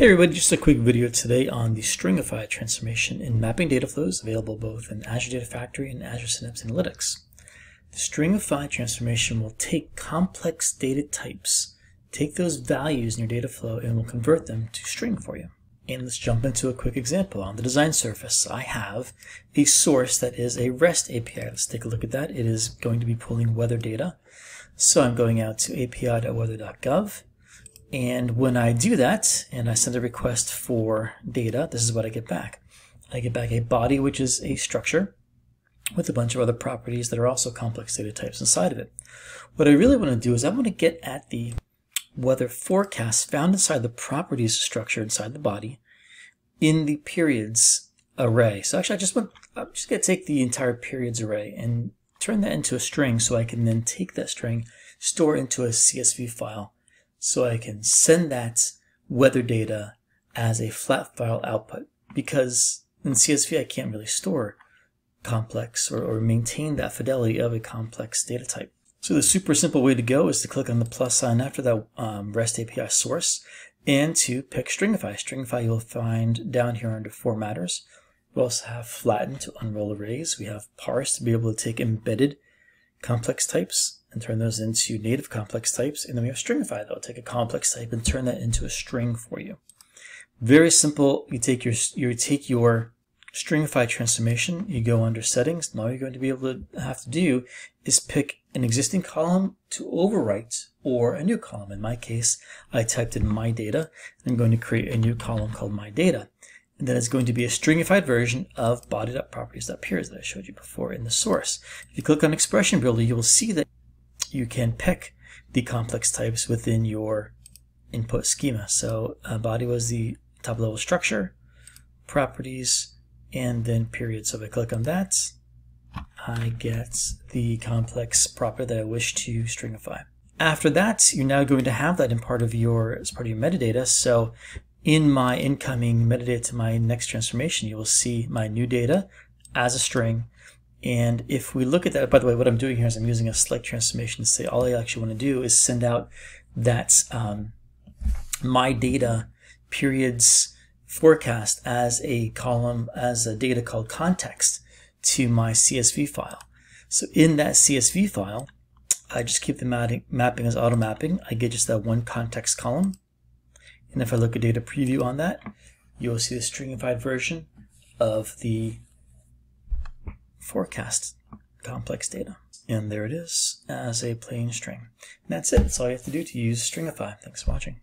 Hey everybody, just a quick video today on the Stringify transformation in mapping data flows available both in Azure Data Factory and Azure Synapse Analytics. The Stringify transformation will take complex data types, take those values in your data flow and will convert them to string for you. And let's jump into a quick example. On the design surface, I have a source that is a REST API. Let's take a look at that. It is going to be pulling weather data. So I'm going out to api.weather.gov and when I do that, and I send a request for data, this is what I get back. I get back a body, which is a structure with a bunch of other properties that are also complex data types inside of it. What I really want to do is I want to get at the weather forecast found inside the properties structure inside the body in the periods array. So actually I just want, I'm just going to take the entire periods array and turn that into a string so I can then take that string, store into a CSV file, so I can send that weather data as a flat file output because in CSV I can't really store complex or, or maintain that fidelity of a complex data type. So the super simple way to go is to click on the plus sign after that um, REST API source and to pick Stringify. Stringify you'll find down here under formatters. We also have flatten to unroll arrays. We have parse to be able to take embedded complex types and turn those into native complex types. And then we have stringify that will take a complex type and turn that into a string for you. Very simple. You take your you take your stringify transformation, you go under settings, and all you're going to be able to have to do is pick an existing column to overwrite or a new column. In my case, I typed in my data. I'm going to create a new column called my data. And then it's going to be a stringified version of body.properties.periods that I showed you before in the source. If you click on expression builder, you will see that you can pick the complex types within your input schema. So uh, body was the top level structure, properties, and then period. So if I click on that, I get the complex property that I wish to stringify. After that, you're now going to have that in part of your as part of your metadata. So in my incoming metadata to my next transformation, you will see my new data as a string and if we look at that, by the way, what I'm doing here is I'm using a select transformation to say all I actually want to do is send out that um, my data periods forecast as a column, as a data called context to my CSV file. So in that CSV file, I just keep the mapping as auto mapping. I get just that one context column. And if I look at data preview on that, you'll see the stringified version of the forecast complex data. And there it is as a plain string. And that's it. That's all you have to do to use Stringify. Thanks for watching.